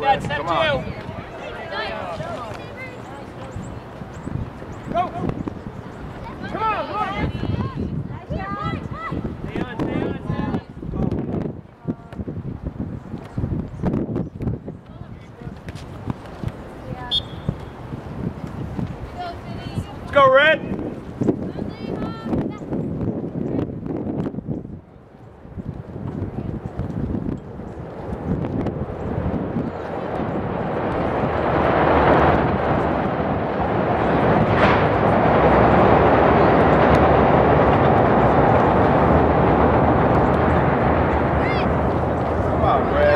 Dad, step Come two. on. Come on,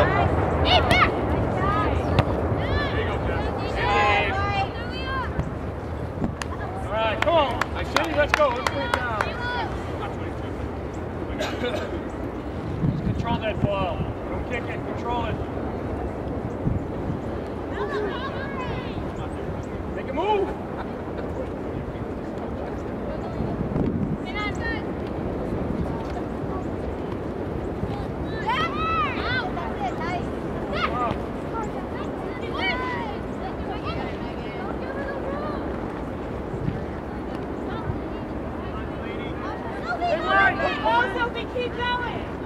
Keep going.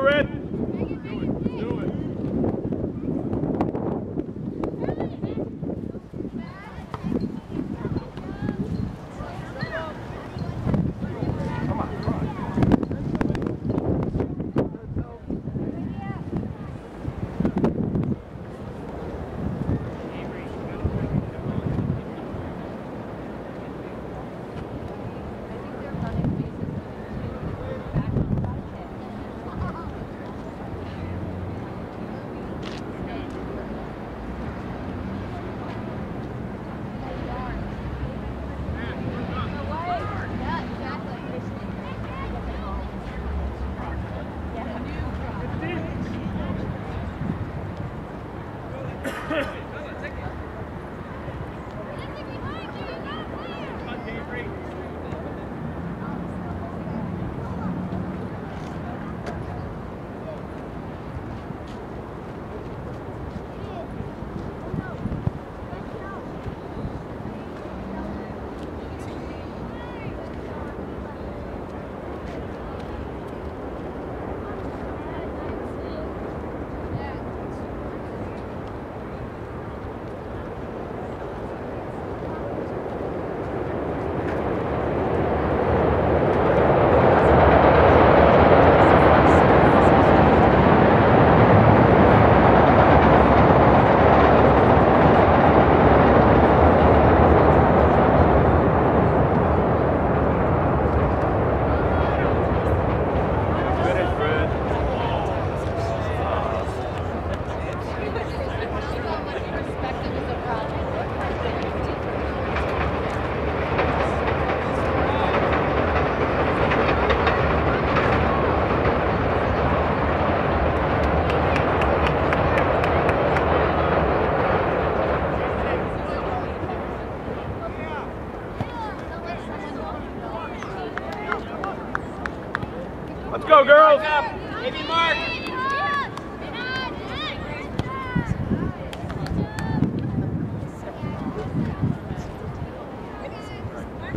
Red.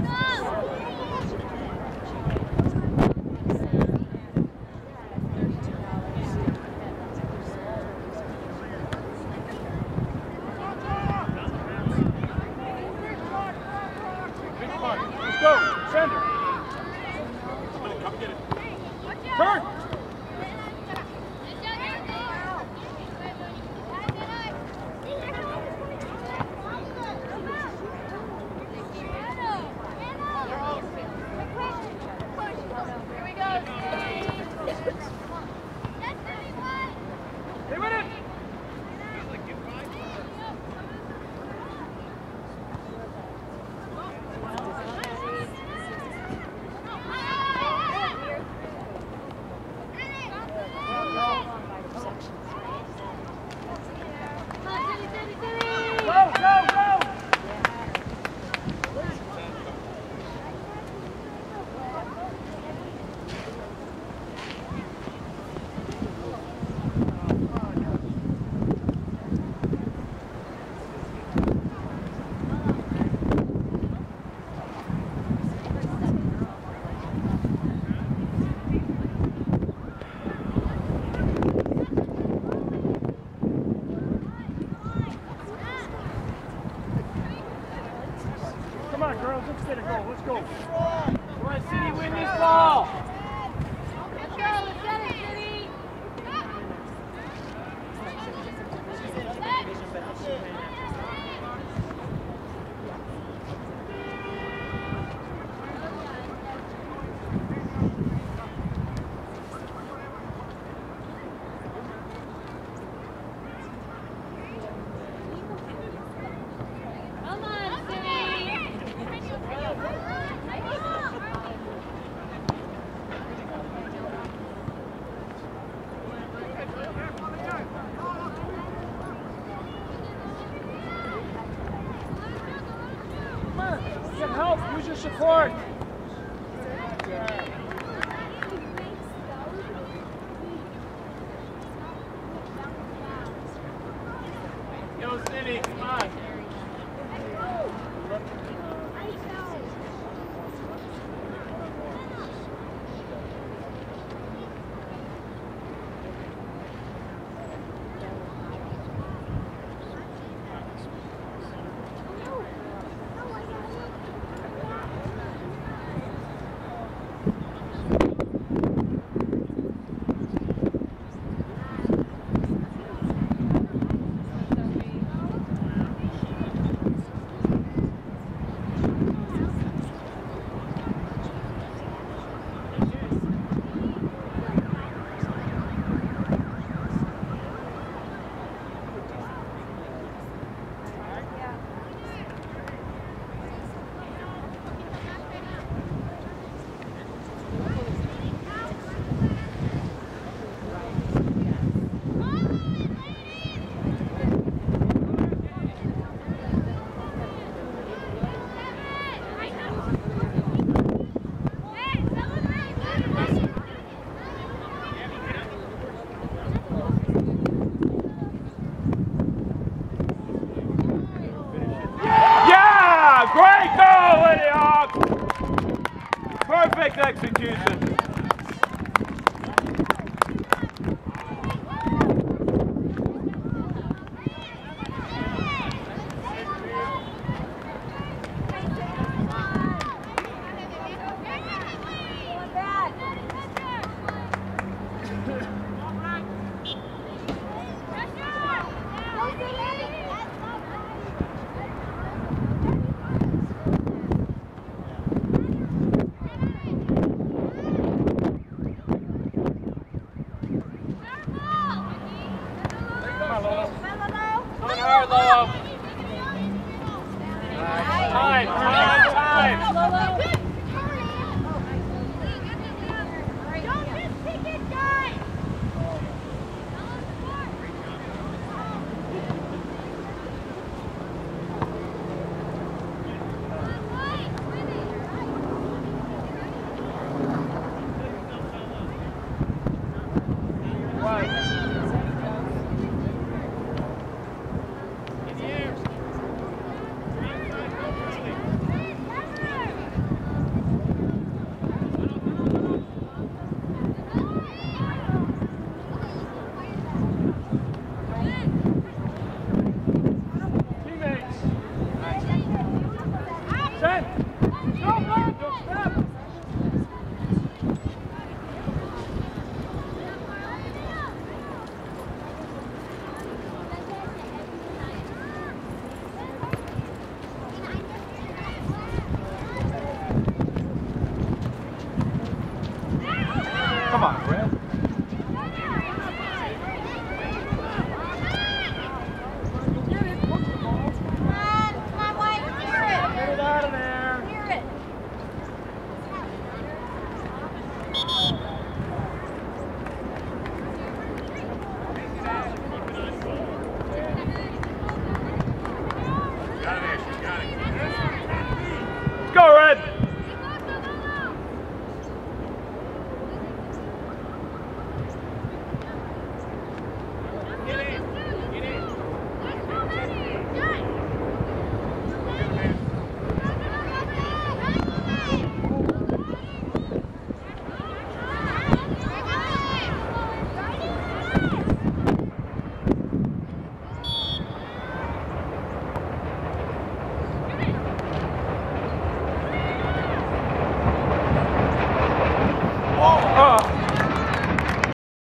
Não! Your. Go City. Come on. Perfect Why?